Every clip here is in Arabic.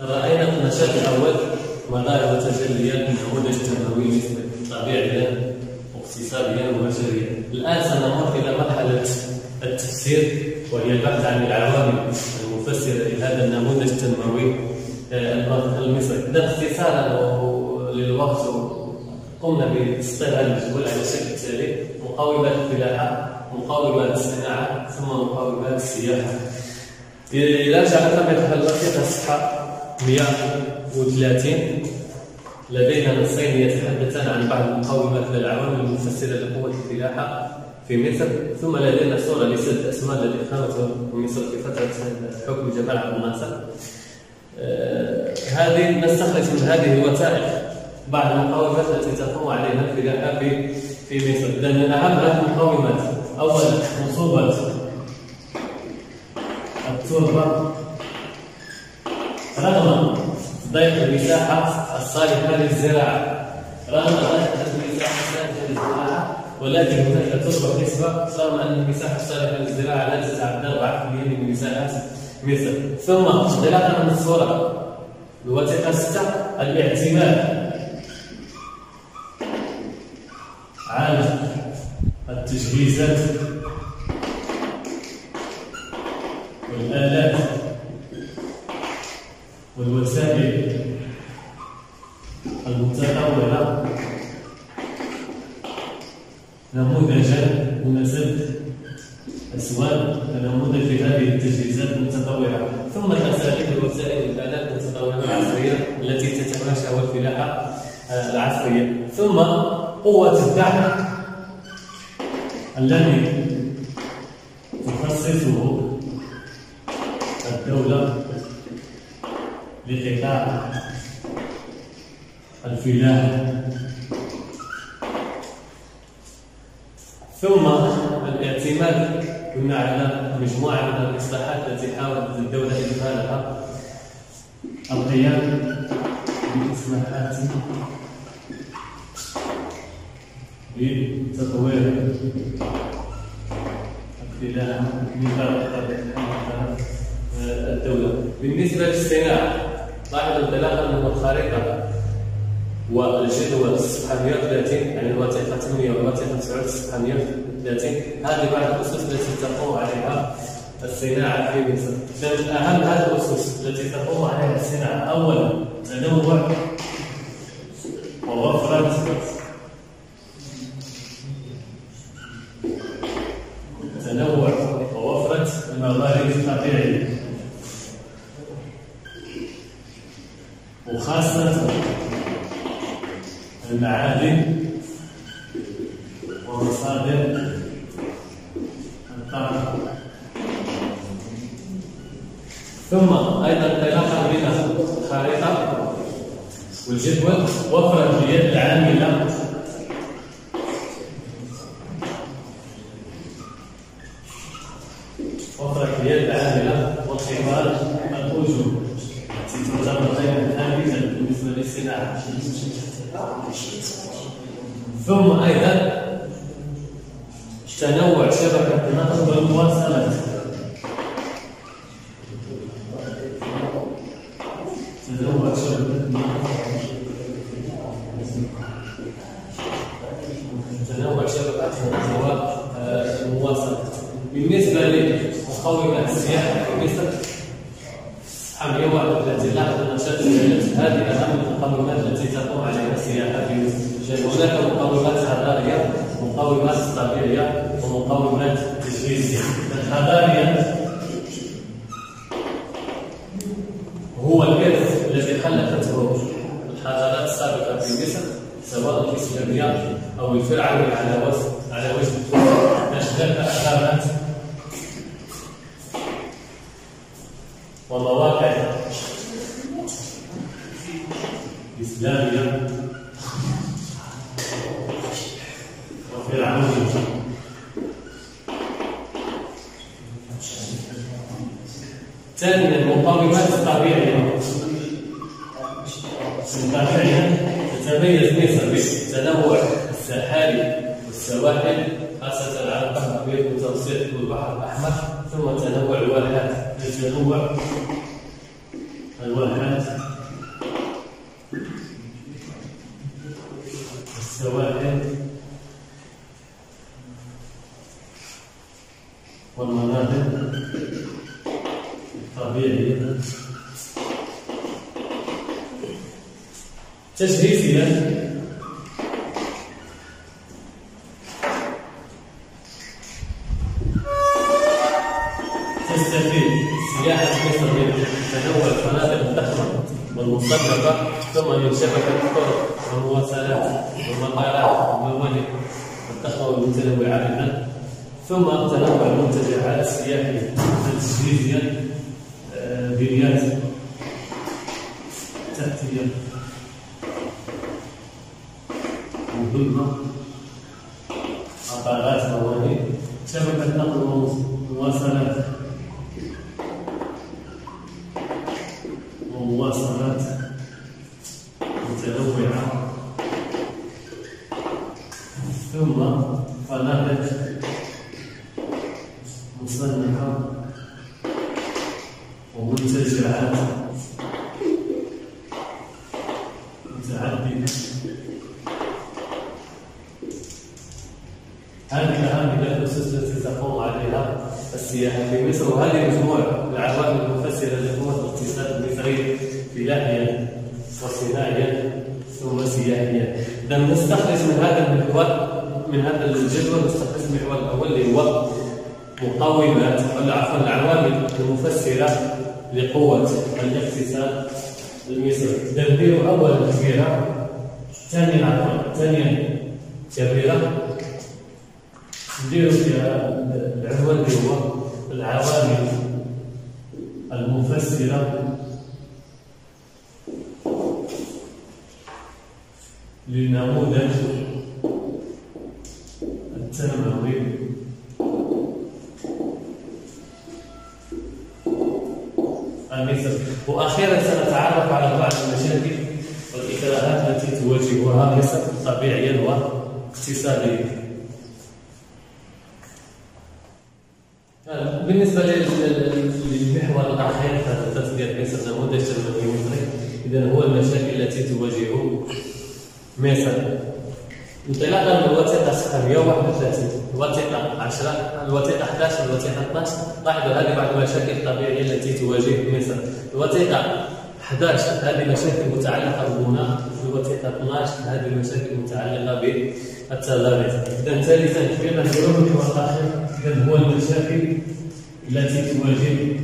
رأينا في النشاط الأول مظاهر وتجليات النموذج التنموي طبيعيا واقتصاديا وبشريا الآن سنمر إلى مرحلة التفسير وهي البحث عن العوامل المفسرة لهذا النموذج التنموي آه، المصري. إذا اختصارا للوقت قمنا بتسطير هذا الجدول على الشكل التالي مقاومات الفلاحة مقاومات الصناعة ثم مقاومات السياحة. إذا رجعنا طبيعة الوثيقة الصحة 130 لدينا نصين يتحدثان عن بعض المقومات والعوامل المفسره لقوة الفلاحه في مصر ثم لدينا صورة لسد أسماء الذي قامت مصر في فترة حكم جمال عبد الناصر. آه هذه نستخرج من هذه الوثائق بعض المقومات التي تقوم عليها الفلاحه في في مصر. اذا من أهم هذه المقومات اولا مصوبه التربة رغم ضيق المساحة الصالحة للزراعة رغم ضيق المساحة الصالحة للزراعة ولكن هناك تربة نسبة رغم أن المساحة الصالحة للزراعة لا تتعدى 4% من مساحة مصر ثم انطلاقا من الصورة الوثيقة ستة الاعتماد على التجهيزات والآلات والوسائل. المتطورة نموذجا مناسب أسوان كنموذج لهذه التجهيزات المتطورة. ثم الأساليب والوسائل والآلات المتطورة العصرية التي تتماشى والفلاحة آه، العصرية. ثم قوة الدعم الذي تخصصه الدولة. لقطاع الفلاحة ثم الاعتماد. كنا على مجموعة من الإصلاحات التي حاولت الدولة إدخالها. القيام بإصلاحات لتطوير الفلاحة من الدولة. بالنسبة للصناعة لاحظوا انطلاقا من الخريطه والجدول الصفحه 130 يعني الوثيقة 8 والوثيقه 9 الصفحه 130 هذه بعض الأسس التي تقوم عليها الصناعة في مصر. اذا أهم هذه الأسس التي تقوم عليها الصناعة اولا تنوع ووفره تنوع ووفره الموارد الطبيعيه وخاصة المعادن ومصادر الطاقة ثم أيضا انطلاقا من الخريطة والجدول وفرت اليد العاملة وفرت اليد العاملة وخبار الأجور ثم أيضا تنوع شبكة النقل والمواصلات تنوع شبكه تنوع شبكه النقل والمواصلات بالنسبة لمقومات السياحه في مصر حمية التي لاحظ نشاط هذه أهم المقومات التي تقوم عليها السياحة في هناك مقومات حضارية مقومات طبيعية ومقومات تجهيزية الحضارية هو الإرث الذي خلقته. الحضارات السابقة في مصر سواء الإسلامية أو الفرعونية على وجه على وجه أشكال أثارات ومواقع إسلامية ثانيا المقاومات الطبيعية الطبيعية تتميز مصر بالتنوع الساحلي والسواحل خاصة على البحر الأبيض المتوسط والبحر الأحمر ثم تنوع الواحات. تنوع الواحات طبيعي تشهير فينا تستفيد سياحة مصر من تنوع الفنادق الضخمة والمصدقة ثم من شبكة الطرق والمواصلات والمطارات والممالك الضخمة والمتنوعة ثم تنوع المنتجعات السياحية تجهيزيا بنيات تحتية مهمة عطارات موانئ شبكة نقل ومواصلات ومواصلات متنوعة. ثم فنادق هذه هذه الأسس التي تقوم عليها السياحة في مصر وهذه مجموعة العوامل المفسرة لقوة الاقتصاد المصري فلاحيا وصناعيا ثم سياحيا إذا نستخرج من هذا المحور من هذا الجدول نستخرج المحور الأول اللي هو مقومات ولا عفوا العوامل المفسرة لقوة الاقتصاد المصري إذا نديروا أولا كبيرة ثانيا عفوا ثانيا كبيرة نديروا فيها العنوان اللي هو العوامل المفسرة. للنموذج التنموي. المصري وأخيرا سنتعرف على بعض المشاكل والإكراهات التي تواجهها مصر طبيعيا واقتصاديا بالنسبة للمحور الاخير في هذا نموذج تنموي مصري اذا هو المشاكل التي تواجه مصر انطلاقا من الوثيقه 131 الوثيقه 10 الوثيقه 11 الوثيقه 12 لاحظوا هذه بعض المشاكل الطبيعية التي تواجه مصر الوثيقه 11 هذه مشاكل متعلقة بالمناخ الوثيقه 12 هذه المشاكل المتعلقه بالتضاريس اذا ثالثا كبيرا الجنوب والاخر اذا هو المشاكل التي تواجه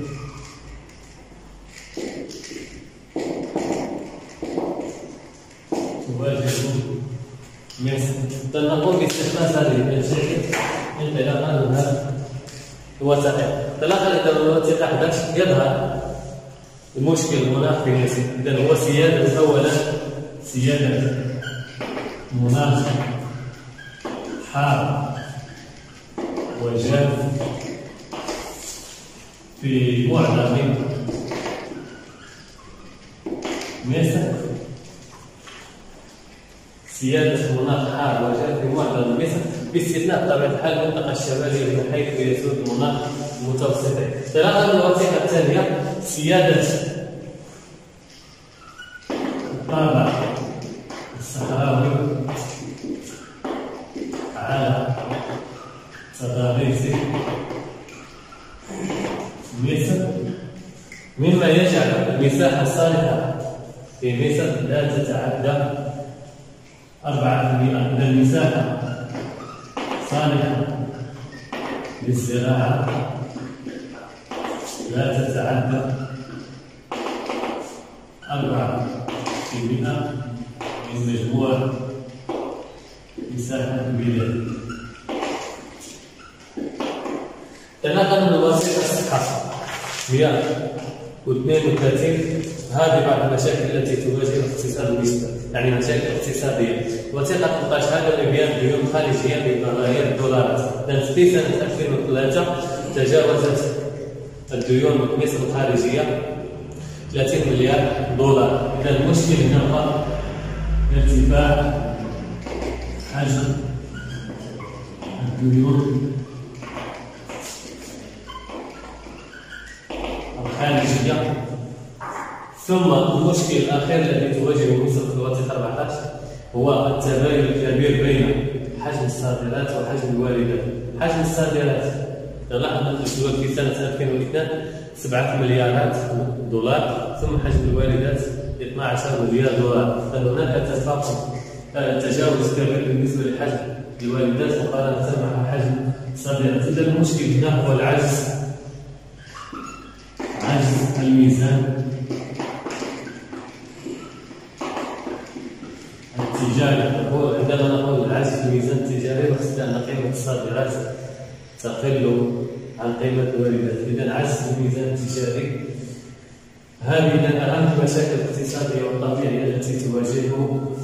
انطلاقا من هذا الوثائق انطلاقا الوثيقه 11 يظهر المشكل المناخ في مصر اذا هو سياده اولا سياده مناخ حار وجاف في معظم مصر سيادة المناخ حار وجاف في معظم مصر باستثناء طبيعة الحال المنطقة الشمالية من حيث يسود المناخ المتوسطي. تلاقى الوثيقة الثانية سيادة الطابع الصحراوي على تضاريس مصر مما يجعل المساحة الصالحة في مصر لا تتعدى 4% من المساحة صالحة للزراعة. لا تتعدى أربعة في من مجموع مساحة البلاد. تناقل من الصحة. 132 هذه بعض المشاكل التي تواجه الاقتصاد المصري يعني مشاكل اقتصاديه وثيقه 13 هذا مبيان ديون خارجية بملايير الدولارات في سنه 2003 تجاوزت الديون مصر الخارجية 30 مليار دولار. اذا المشكل هنا هو ارتفاع حجم الديون الخارجيه ثم المشكل الاخير الذي تواجهه مصر في الوثيقه 14 هو التباين الكبير بين حجم الصادرات وحجم الواردات. حجم الصادرات لاحظ الدول في سنة 2002 7 مليارات دولار ثم حجم الواردات 12 مليار دولار. فهناك تفاقم آه، تجاوز كبير بالنسبة لحجم الوالدات مقارنة مع حجم الصادرات؟ إذا المشكل هنا هو العجز عجز الميزان. التجاري عندما نقول العجز الميزان التجاري نقصد ان قيمة الصادرات تقل عن قيمة الواردات. إذا عجز الميزان التجاري هذه من أهم المشاكل الاقتصادية والطبيعية التي تواجه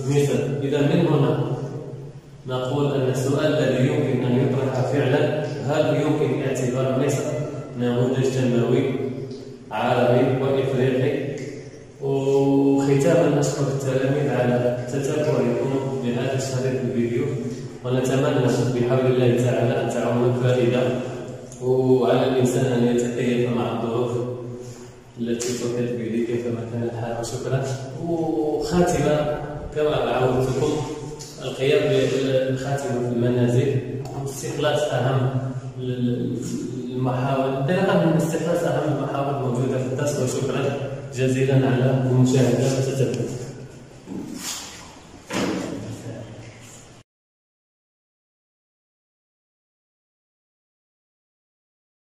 مصر إذا من هنا نقول أن السؤال الذي يمكن أن يطرح فعلا هل يمكن اعتبار مصر نموذج نشكر التلاميذ على تتابعكم لهذا الشريط الفيديو ونتمنى بحول الله تعالى أن تعود فائده وعلى الإنسان أن يتكيف مع الظروف التي تحيط به كيفما كان الحال وشكرا. وخاتمة كما عودتكم القيام بالخاتمة في المنازل. واستخلاص أهم المحاور انطلاقا من استخلاص أهم المحاور الموجودة في الدرس وشكرا جزيلا على المشاهدة. والتتبع